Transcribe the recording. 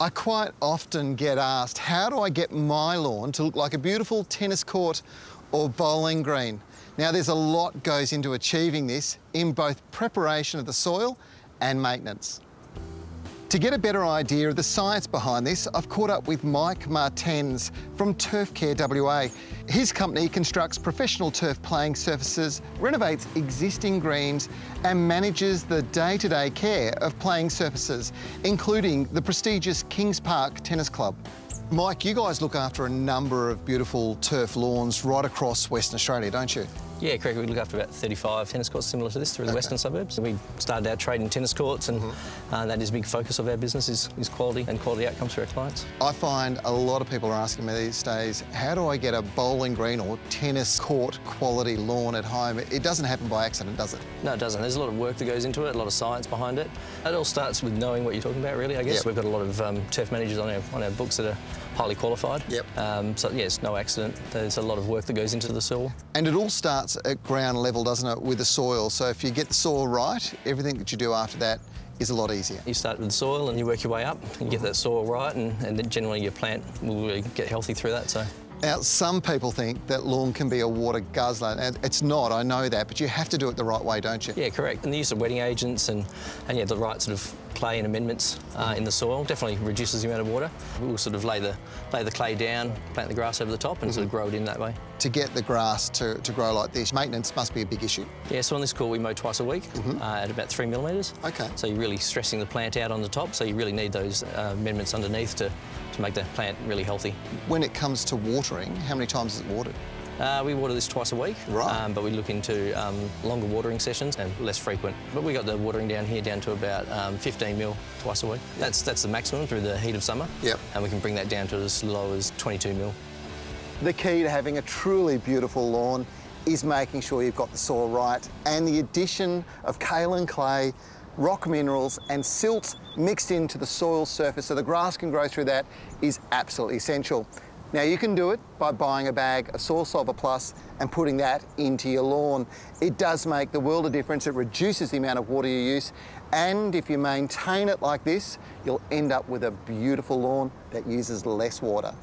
I quite often get asked, how do I get my lawn to look like a beautiful tennis court or bowling green? Now, there's a lot goes into achieving this in both preparation of the soil and maintenance. To get a better idea of the science behind this, I've caught up with Mike Martens from Turf Care WA. His company constructs professional turf playing surfaces, renovates existing greens and manages the day-to-day -day care of playing surfaces, including the prestigious Kings Park Tennis Club. Mike, you guys look after a number of beautiful turf lawns right across Western Australia, don't you? Yeah, correct. We look after about 35 tennis courts similar to this through the okay. western suburbs. We started out trading tennis courts and mm -hmm. uh, that is a big focus of our business is, is quality and quality outcomes for our clients. I find a lot of people are asking me these days, how do I get a bowling green or tennis court quality lawn at home? It doesn't happen by accident, does it? No, it doesn't. There's a lot of work that goes into it, a lot of science behind it. It all starts with knowing what you're talking about, really, I guess. Yep. We've got a lot of um, turf managers on our, on our books that are highly qualified. Yep. Um, so, yes, no accident. There's a lot of work that goes into the soil. And it all starts at ground level, doesn't it, with the soil? So if you get the soil right, everything that you do after that is a lot easier. You start with the soil and you work your way up and get that soil right and, and generally your plant will really get healthy through that. So. Now, some people think that lawn can be a water guzzler, and it's not, I know that, but you have to do it the right way, don't you? Yeah, correct. And the use of wetting agents and, and yeah, the right sort of clay and amendments uh, in the soil definitely reduces the amount of water. We'll sort of lay the, lay the clay down, plant the grass over the top and mm -hmm. sort of mm-hmm. grow it in that way. To get the grass to, to grow like this, maintenance must be a big issue. Yeah, so on this cool we mow twice a week mm -hmm. uh, at about three millimetres. Okay. So you're really stressing the plant out on the top, so you really need those uh, amendments underneath to, to make the plant really healthy. When it comes to watering, how many times is it watered? Uh, we water this twice a week, right. Um, but we look into um, longer watering sessions and less frequent. But we got the watering down here down to about um, 15 mil twice a week. That's that's the maximum through the heat of summer. Yep. And we can bring that down to as low as 22 mil. The key to having a truly beautiful lawn is making sure you've got the soil right and the addition of kaolin clay, rock minerals and silt mixed into the soil surface so the grass can grow through that is absolutely essential. Now you can do it by buying a bag of Soil Solver Plus and putting that into your lawn. It does make the world of difference. It reduces the amount of water you use and if you maintain it like this, you'll end up with a beautiful lawn that uses less water.